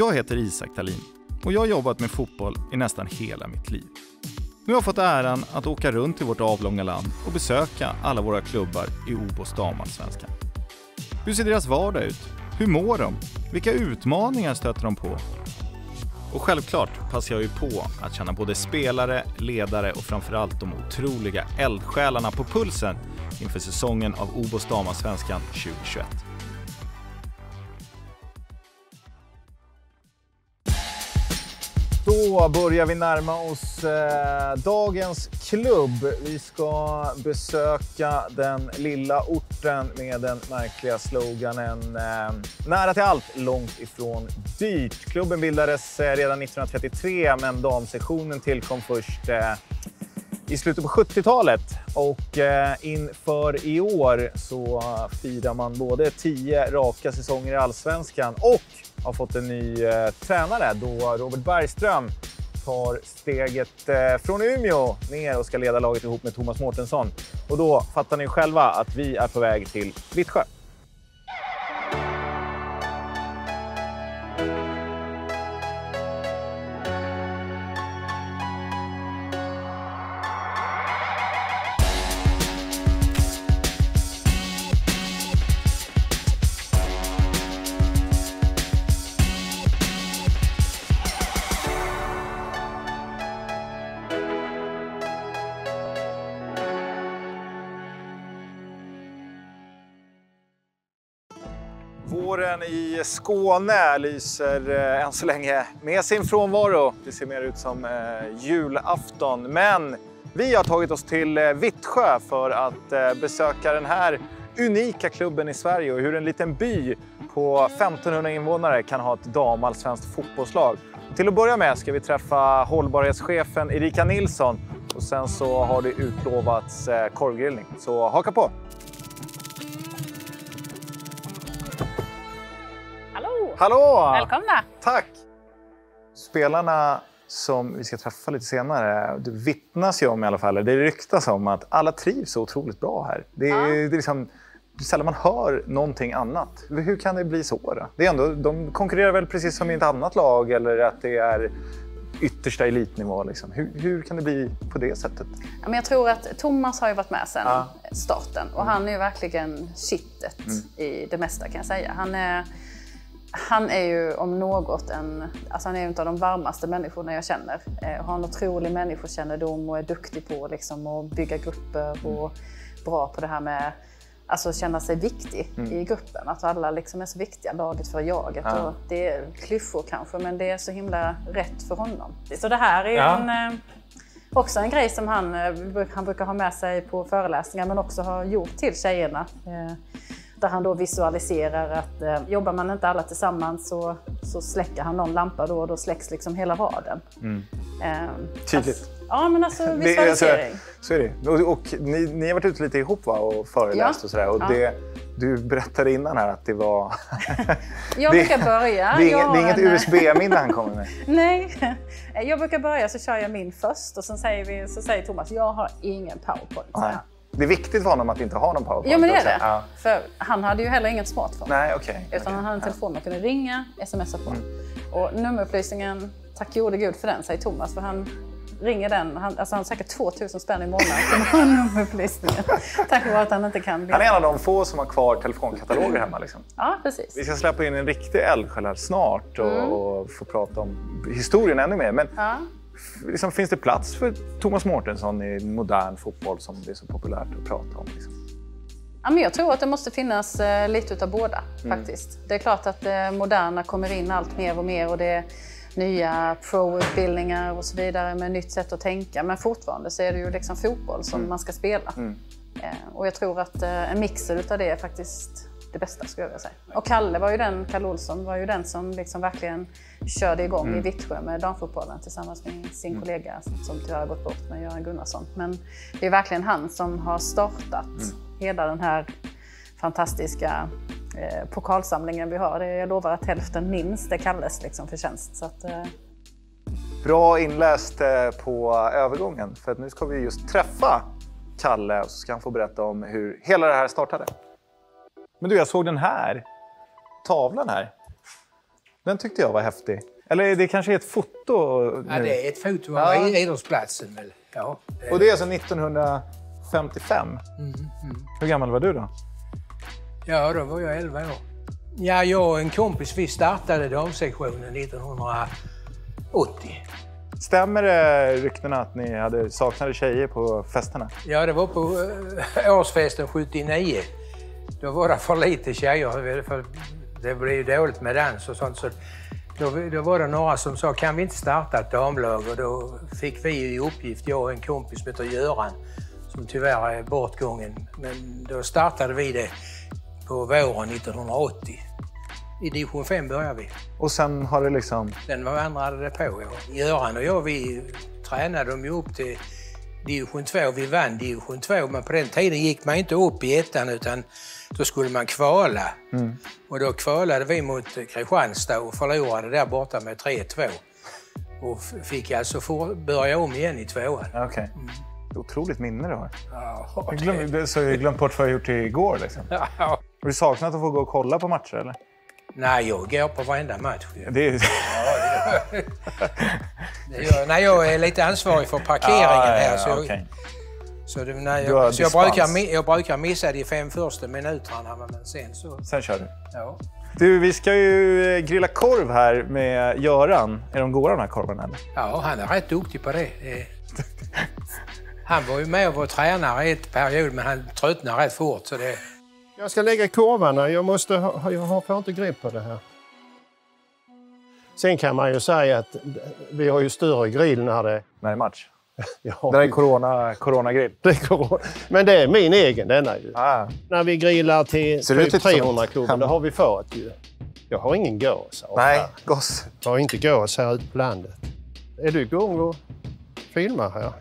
Jag heter Isak Talin och jag har jobbat med fotboll i nästan hela mitt liv. Nu har jag fått äran att åka runt i vårt avlånga land och besöka alla våra klubbar i OBOS damallsvenskan. Hur ser deras vardag ut? Hur mår de? Vilka utmaningar stöter de på? Och självklart passar jag ju på att känna både spelare, ledare och framförallt de otroliga eldsjälarna på pulsen inför säsongen av OBOS damallsvenskan 2021. Då börjar vi närma oss eh, dagens klubb. Vi ska besöka den lilla orten med den märkliga sloganen eh, “Nära till allt, långt ifrån dyrt”. Klubben bildades eh, redan 1933 men damsektionen tillkom först eh, i slutet på 70-talet. Och eh, inför i år så firar man både 10 raka säsonger i allsvenskan och har fått en ny eh, tränare då Robert Bergström tar steget eh, från Umeå ner och ska leda laget ihop med Thomas Mårtensson. Och då fattar ni själva att vi är på väg till Vittsjö. Skåne lyser eh, än så länge med sin frånvaro. Det ser mer ut som eh, julafton. Men vi har tagit oss till eh, Vittsjö för att eh, besöka den här unika klubben i Sverige och hur en liten by på 1500 invånare kan ha ett damallsvenskt fotbollslag. Till att börja med ska vi träffa hållbarhetschefen Erika Nilsson och sen så har det utlovats eh, korvgrillning. Så haka på! Hallå! Välkomna! Tack! Spelarna som vi ska träffa lite senare, det vittnas ju om i alla fall, det ryktas om att alla trivs så otroligt bra här. Det är, Ja. det är liksom, sällan man hör någonting annat. Hur kan det bli så? Då? Det är ändå, de konkurrerar väl precis som i ett annat lag eller att det är yttersta elitnivå. Liksom. Hur, hur kan det bli på det sättet? Ja, men jag tror att Thomas har ju varit med sedan Ja. starten och han är verkligen kittet i det mesta kan jag säga. Han är, han är ju om något en, alltså han är en av de varmaste människorna jag känner. Eh, har en otrolig människokännedom och är duktig på liksom, att bygga grupper och bra på det här med Alltså känna sig viktig i gruppen. Att alla liksom är så viktiga, laget för jaget. Ja. Och det är klyschor kanske, men det är så himla rätt för honom. Så det här är Ja. en, eh, också en grej som han, eh, han brukar ha med sig på föreläsningar, men också har gjort till tjejerna. Där han då visualiserar att eh, jobbar man inte alla tillsammans så, så släcker han någon lampa då och då släcks liksom hela raden. Eh, Tydligt. Alltså, ja, men alltså Det är- visualisering. så är det. Och, och ni, ni har varit ute lite ihop va? och föreläst Ja. och sådär. Och Ja. det, du berättade innan här att det var... Jag det, brukar börja. Det är, inget, det är inget en, USB-minne han kommer med. Nej, jag brukar börja så kör jag min först och sen säger, vi, så säger Thomas, jag har ingen powerpoint. Det är viktigt för honom att inte ha någon powerpoint. Ja men det är det. Ja. För han hade ju heller ingen smartphone. Nej, okej. Utan okej. han hade en telefon man kunde ringa, smsa på. Och nummerupplysningen, tack gode gud för den, säger Thomas. För han ringer den, han, alltså han säkert 2000 spänn i månaden för nummerupplysningen. Tack vare att han inte kan bli... Han är en av de få som har kvar telefonkataloger hemma. Liksom. Ja, precis. Vi ska släppa in en riktig eldsjäl här snart och, och få prata om historien ännu mer. Men Ja. Liksom, finns det plats för Thomas Mårtensson i modern fotboll som det är så populärt att prata om? Liksom? Ja, men jag tror att det måste finnas eh, lite utav båda Mm. faktiskt. Det är klart att det moderna kommer in allt mer och mer och det är nya pro-utbildningar och så vidare med nytt sätt att tänka. Men fortfarande så är det ju liksom fotboll som Mm. man ska spela. Eh, och jag tror att eh, en mixer utav det är faktiskt det bästa skulle jag vilja säga. Och Kalle var ju den, Kalle Olsson var ju den som liksom verkligen körde igång Mm. i Vittsjö med damfotbollen tillsammans med sin kollega som tyvärr har gått bort med Göran Gunnarsson. Men det är verkligen han som har startat Mm. hela den här fantastiska eh, pokalsamlingen vi har. Det, jag lovar att hälften minst är Kalles liksom, förtjänst. Så att, eh, Bra inläst eh, på övergången för att nu ska vi just träffa Kalle och så ska han få berätta om hur hela det här startade. Men du, jag såg den här tavlan här. Den tyckte jag var häftig. Eller det kanske är ett foto? Nu. Ja, det är ett foto av Ja. idrottsplatsen. Väl. Ja, det- Och det är alltså 1955? Mm, Hur gammal var du då? ja, då var jag 11 år. Ja, jag och en kompis vi startade damsektionen 1980. Stämmer det ryktena att ni hade saknade tjejer på festerna? Ja, det var på eh, årsfesten 79. Då var det för lite tjejer. För det blev ju dåligt med dans och sånt. Så då, då var det några som sa, kan vi inte starta ett damlag? Och då fick vi i uppgift, jag och en kompis som heter Göran, som tyvärr är bortgången. Men då startade vi det på våren 1980. I division 5 började vi. Och sen har det liksom... Den vandrade det på. Ja. Göran och jag vi tränade dem ju upp till division 2. Vi vann division 2 men på den tiden gick man inte upp i ettan utan då skulle man kvala. Och då kvalade vi mot Kristianstad och förlorade där borta med 3-2. Och fick alltså for, börja om igen i tvåan. Det är Otroligt minne du har. Ja, Jag glöm, det- så jag glömt bort vad jag gjort igår. Liksom. ja. Har du saknat att få gå och kolla på matcher? Eller? Nej, jag går på varenda match. Det är... Det gör- Nej, jag är lite ansvarig för parkeringen här. Så jag, okej. Så, det, har jag, så jag, brukar, jag brukar missa de fem första minuterna, men sen så... Sen kör du. Ja. Du, vi ska ju eh, grilla korv här med Göran. Är de goda de här korvarna? Eller? ja, han är rätt duktig på det. Eh, Han var ju med och var tränare i ett period, men han tröttnade rätt fort. Så det, Jag ska lägga korvarna. Jag, måste ha, jag får inte grepp på det här. Sen kan man ju säga att vi har ju större grill när det... När det är match? Ja, Det är corona, coronagrill. det är corona. Men det är min egen denna ju. Ah. När vi grillar till Ser det ut typ som ett 300-klubben, hem- då har vi fått ju. Jag har ingen gås. Nej, goss. Jag har inte gås här ute på landet. Är du igång och filmar här?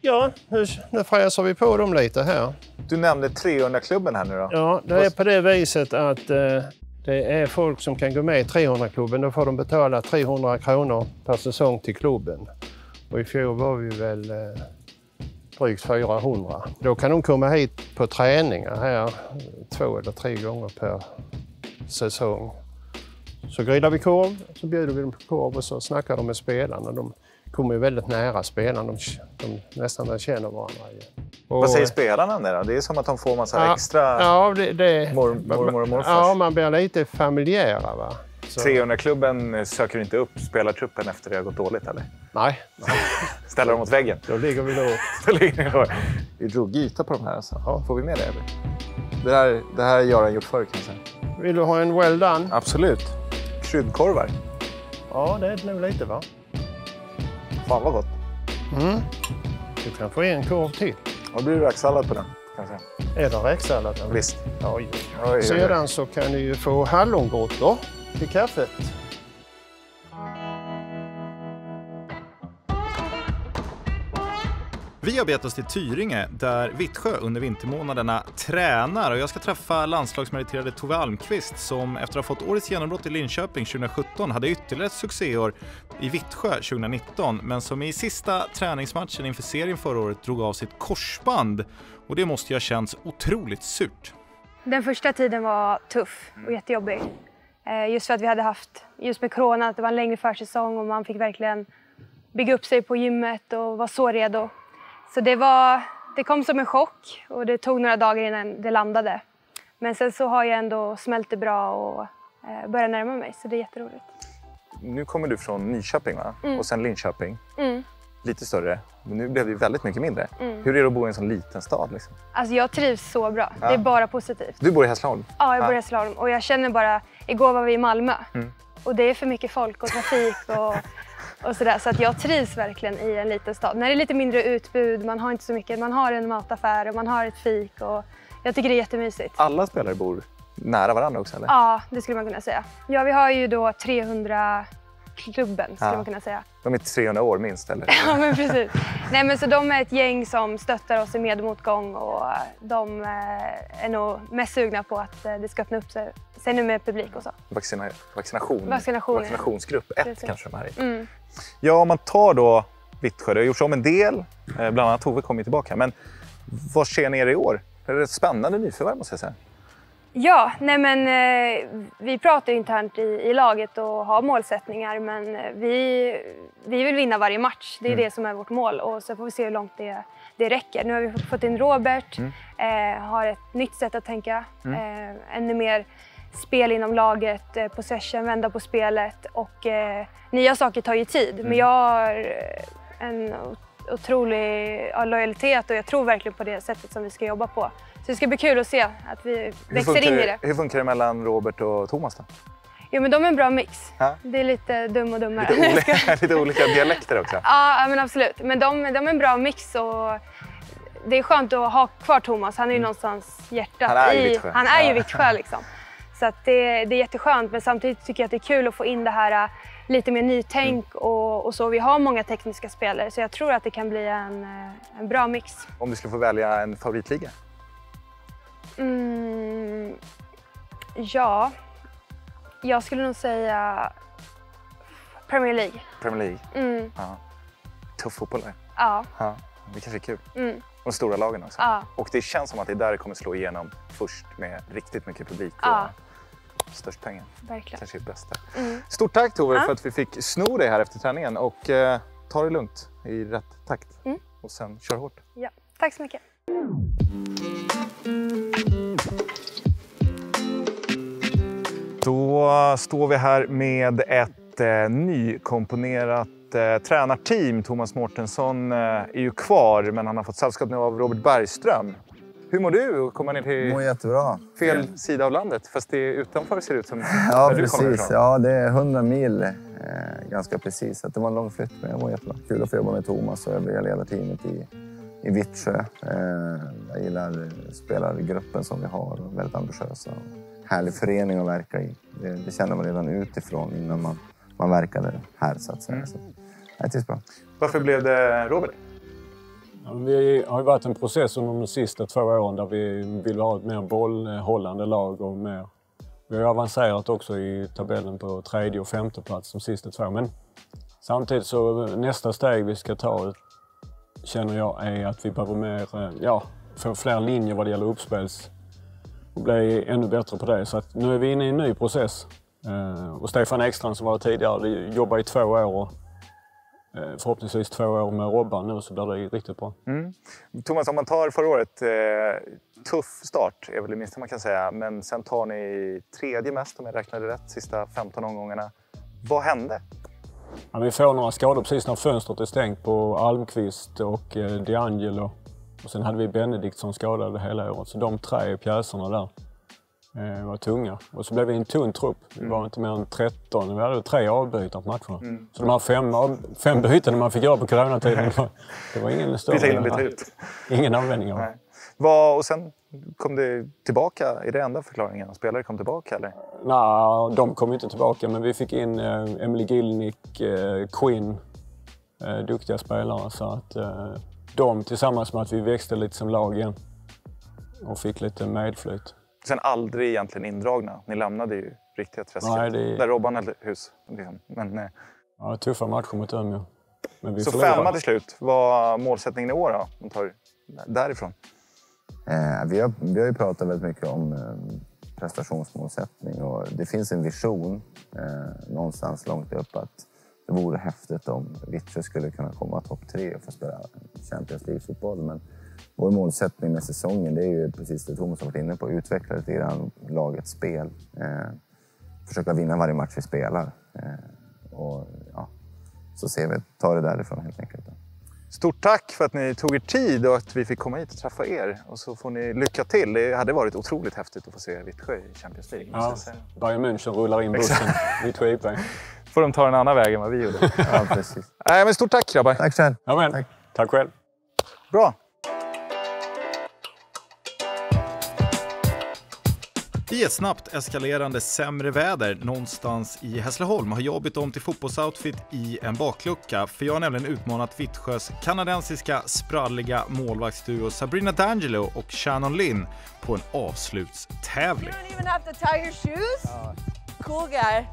Ja, nu, nu fräser vi på dem lite här. Du nämnde 300-klubben här nu då. Ja, det är på det viset att eh, det är folk som kan gå med i 300-klubben. Då får de betala 300 kronor per säsong till klubben. Och i fjol var vi väl eh, drygt 400. Då kan de komma hit på träningar här eh, två eller tre gånger per säsong. Så grillar vi korv, så bjuder vi dem på korv och så snackar de med spelarna. De kommer ju väldigt nära spelarna. De, de nästan känner varandra. Och- Vad säger spelarna om det då? Det är som att de får massa Ja, extra... Ja, det, det, Mor- mormor och morfars. Ja, man blir lite familjära. Va? Så, 300-klubben söker inte upp spelartruppen efter det har gått dåligt eller? Nej, Ställer dem mot väggen? då ligger vi lågt. Är ruggig yta på de här. Alltså. Ja, får vi med det? Eller? Det här, det här har Göran gjort förr kan jag säga. Vill du ha en well done? Absolut. Kryddkorvar. Ja, det är det nog lite va? Fan vad gott. Du kan få en korv till. Då blir det räksallad på den. Kan jag säga. Är det räksallad? Visst. Oj, oj. Oj, oj, oj. Sedan så kan du ju få hallongrottor till kaffet. Vi har begett oss till Tyringe där Vittsjö under vintermånaderna tränar och jag ska träffa landslagsmeriterade Tove Almqvist som efter att ha fått årets genombrott i Linköping 2017 hade ytterligare ett succéår i Vittsjö 2019 men som i sista träningsmatchen inför serien förra året drog av sitt korsband och det måste ju ha känts otroligt surt. Den första tiden var tuff och jättejobbig. Eh, Just för att vi hade haft, just med corona, att det var en längre försäsong och man fick verkligen bygga upp sig på gymmet och vara så redo. Så det, var, det kom som en chock och det tog några dagar innan det landade. Men sen så har jag ändå smält det bra och eh, börjat närma mig, så det är jätteroligt. Nu kommer du från Nyköping va? och sen Linköping. Mm. Lite större. Men nu blev det ju väldigt mycket mindre. Hur är det att bo i en sån liten stad? Liksom? Alltså jag trivs så bra. Ja. Det är bara positivt. Du bor i Hässleholm? Ja, jag bor i Hässleholm och jag känner bara, igår var vi i Malmö Mm. och det är för mycket folk och trafik och, och sådär. Så att jag trivs verkligen i en liten stad. När det är lite mindre utbud, man har inte så mycket, man har en mataffär och man har ett fik och jag tycker det är jättemysigt. Alla spelare bor nära varandra också eller? Ja, det skulle man kunna säga. Ja, vi har ju då 300-klubben skulle Ja. man kunna säga. De är 300 år minst eller? Ja, men precis. Nej, men så de är ett gäng som stöttar oss i medmotgång och eh, de eh, är nog mest sugna på att eh, det ska öppna upp sig. Nu med publik och så. Vaccina, vaccination. Vaccination. Vaccinationsgrupp 1 Precis. kanske de här är. Mm. Ja, om man tar då Vittsjö, det har gjorts om en del. Bland annat Tove kommer tillbaka. Men vad ser ni er i år? Det är ett spännande nyförvärv måste jag säga. Ja, nej men eh, vi pratar internt i, i laget och har målsättningar men eh, vi, vi vill vinna varje match. Det är det som är vårt mål och så får vi se hur långt det, det räcker. Nu har vi fått in Robert, eh, har ett nytt sätt att tänka. Eh, ännu mer spel inom laget, eh, possession, vända på spelet och eh, nya saker tar ju tid. Men jag har en ot- otrolig ja, lojalitet och jag tror verkligen på det sättet som vi ska jobba på. Så det ska bli kul att se att vi växer in i det. hur funkar det mellan Robert och Thomas då? Jo men de är en bra mix. Ja. Det är lite dum och dummare. Lite olika, lite olika dialekter också. ja men absolut. Men de, de är en bra mix och det är skönt att ha kvar Thomas. Han är ju någonstans hjärtat. Mm. Han är ju Vittsjö. Han är ju. Vittsjö liksom. Så det, det är jätteskönt men samtidigt tycker jag att det är kul att få in det här äh, lite mer nytänk Mm. och, och så. Vi har många tekniska spelare så jag tror att det kan bli en, äh, en bra mix. Om du skulle få välja en favoritliga? Mm, ja, jag skulle nog säga Premier League. Premier League? Mm, Ja. Tuff fotboll där. ja, Ja, det kanske är kul. mm, Och de stora lagen också. ja. Och det känns som att det är där det kommer slå igenom först med riktigt mycket publik och Ja. störst pengar. Verkligen. Kanske är det bästa. Mm. Stort tack Tove Ja. för att vi fick sno dig här efter träningen och eh, ta det lugnt i rätt takt. Mm. Och sen kör hårt. Ja, tack så mycket. Då står vi här med ett eh, nykomponerat eh, tränarteam. Thomas Mårtensson eh, är ju kvar, men han har fått sällskap nu av Robert Bergström. Hur mår du att komma ner till Mår jättebra. fel sida av landet? Fast det utanför ser det ut som Ja, precis. Ja, det är 100 mil eh, ganska precis. Så det var en lång flytt, men jag mår jättebra. Kul att få jobba med Thomas och övriga ledarteamet i, i Vittsjö. Eh, jag gillar spelargruppen som vi har. och Väldigt ambitiösa. och Härlig förening att verka i. Det, det känner man redan utifrån innan man, man verkade här, så att säga. Så, jag trivs bra. Varför blev det Robert? Ja, Vi har ju varit en process under de sista två åren där vi vill ha ett mer bollhållande lag och mer... Vi har avancerat också i tabellen på tredje och femte plats de sista två. Men samtidigt så nästa steg vi ska ta känner jag är att vi behöver mer, eh, ja, få fler linjer vad det gäller uppspels och bli ännu bättre på det. Så nu är vi inne i en ny process. Eh, Och Stefan Ekstrand som var tidigare jobbar i två år och eh, förhoppningsvis två år med Robban nu så blir det riktigt bra. Thomas, om man tar förra året, eh, tuff start är väl det minsta man kan säga. Men sen tar ni tredje mest om jag räknade rätt, sista 15 omgångarna. Vad hände? Ja, vi får några skador precis när fönstret är stängt på Almqvist och eh, D'Angelo. Och sen hade vi Benedikt som skadade hela året. Så de tre pjäserna där eh, var tunga. Och så blev vi en tunn trupp. Vi var inte mer än 13. Vi hade tre avbytare på matcherna. Så de här fem, av- fem bytena man fick göra på coronatiden, det var, det var ingen större... Ingen användning av. Nej. Vad, och sen kom det tillbaka. Är det enda förklaringen? Spelare kom tillbaka eller? Nej, de kom inte tillbaka, men vi fick in eh, Emily Gilnick, eh, Quinn, eh, duktiga spelare. Så att eh, de tillsammans med att vi växte lite som lag igen och fick lite medflyt. Sen aldrig egentligen indragna. Ni lämnade ju riktiga träsket. Nej, det- Där Robban höll hus. Liksom. Men, eh, Ja, tuffa matcher mot Umeå. Men vi så förlorade. femma till slut. Vad var målsättningen i år då? Om man tar därifrån. Eh, vi, har, vi har ju pratat väldigt mycket om eh, prestationsmålsättning och det finns en vision eh, någonstans långt upp att det vore häftigt om Vittsjö skulle kunna komma topp tre och få spela Champions League-fotboll. Men vår målsättning med säsongen det är ju precis det Thomas har varit inne på. Utveckla lite grann lagets spel. Eh, försöka vinna varje match vi spelar. Eh, och, ja, så ser vi, ta det därifrån helt enkelt. Stort tack för att ni tog er tid och att vi fick komma hit och träffa er. Och så får ni lycka till. Det hade varit otroligt häftigt att få se Vittsjö i Champions League. Ja. Bayern München rullar in bussen vid IP. Får de ta en annan väg än vad vi gjorde. Ja, precis. Nej, men stort tack grabbar. Tack själv. Ja, men, Tack. tack själv. Bra. I ett snabbt eskalerande sämre väder någonstans i Hässleholm har jag bytt om till fotbollsoutfit i en baklucka, för jag har nämligen utmanat Vittsjös kanadensiska spralliga målvaktsduo Sabrina D'Angelo och Shannon Lynn på en avslutstävling. You don't even have to tie your shoes? Cool guy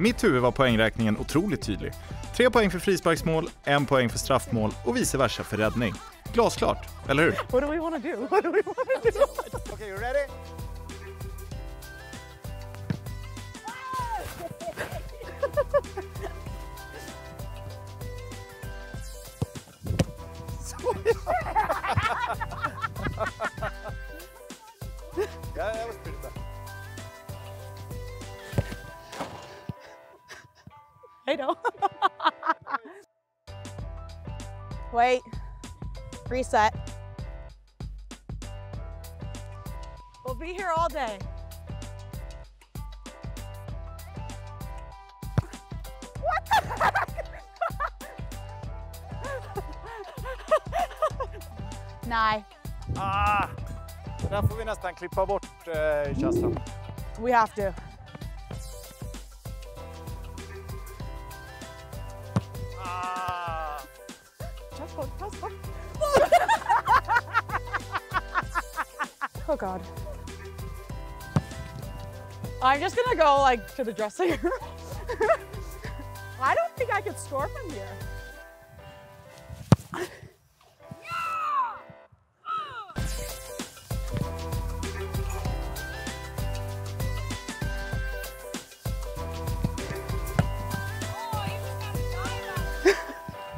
mitt huvud var poängräkningen otroligt tydlig. Tre poäng för frisparksmål, en poäng för straffmål och vice versa för räddning. Glasklart, eller hur? What do we wanna do? What do we wanna do? okay, you ready? Hej då. Wait. Reset. We'll be here all day. What the heck? Nej. Ah, där får vi nästan klippa bort, eh, Källström. We have to. God. I'm just gonna go like to the dressing room. I don't think I could score from here.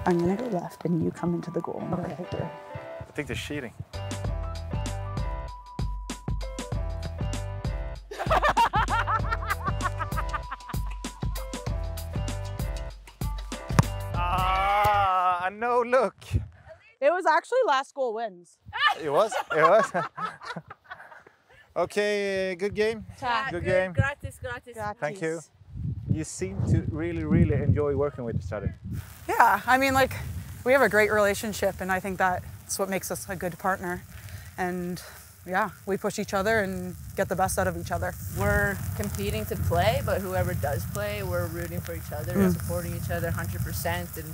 I'm gonna go left and you come into the goal. Okay. I think they're cheating. Actually last goal wins. It was. It was. okay, good game. Good game. Gratis, gratis. Thank you. You seem to really, really enjoy working with each other. Yeah, I mean, like, we have a great relationship, and I think that's what makes us a good partner. And yeah, we push each other and get the best out of each other. We're competing to play, but whoever does play, we're rooting for each other and Mm. supporting each other 100%. And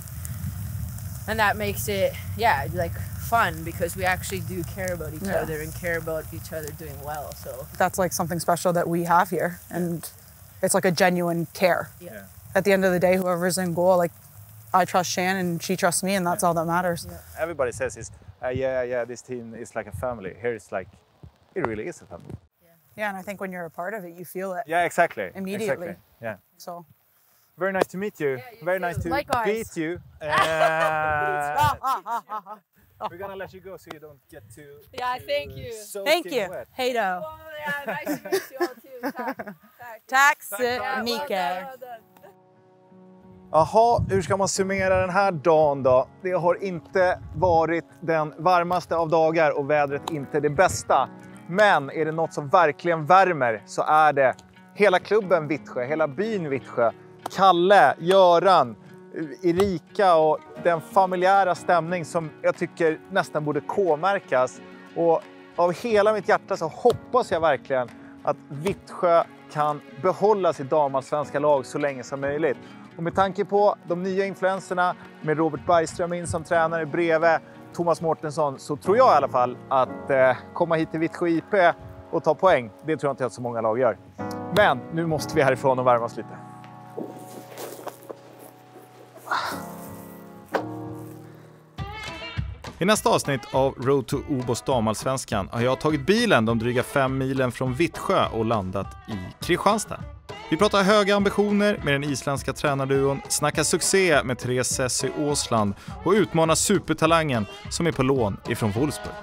and that makes it, yeah, like fun because we actually do care about each Yeah. other and care about each other doing well. So That's like something special that we have here, and it's like a genuine care. Yeah. At the end of the day, whoever's in goal, like, I trust Shan and she trusts me, and that's all that matters. Everybody says is, uh, yeah, yeah, this team is like a family. Here it's like, it really is a family. Yeah, and I think when you're a part of it, you feel it. Yeah, exactly. Immediately. Exactly. Yeah. So. Very nice to meet you. Very nice to Likewise. beat you. Uh, we're gonna let you go so you don't get too. Yeah, thank you. Thank you. wet. Hej då. yeah, nice to meet you all too. Tack. Tack så Ja, mycket. well. Jaha, hur ska man summera den här dagen då? Det har inte varit den varmaste av dagar och vädret inte det bästa. Men är det något som verkligen värmer så är det hela klubben Vittsjö, hela byn Vittsjö. Kalle, Göran, Erika och den familjära stämning som jag tycker nästan borde K-märkas. Och av hela mitt hjärta så hoppas jag verkligen att Vittsjö kan behålla sitt damallsvenska lag så länge som möjligt. Och med tanke på de nya influenserna med Robert Bergström in som tränare bredvid Thomas Mårtensson så tror jag i alla fall att eh, komma hit till Vittsjö IP och ta poäng, det tror jag inte att så många lag gör. Men nu måste vi härifrån och värma oss lite. I nästa avsnitt av Road to Obos damallsvenskan har jag tagit bilen de dryga fem milen från Vittsjö och landat i Kristianstad. Vi pratar höga ambitioner med den isländska tränarduon, snackar succé med Therese Sessi Åsland och utmanar supertalangen som är på lån ifrån Wolfsburg.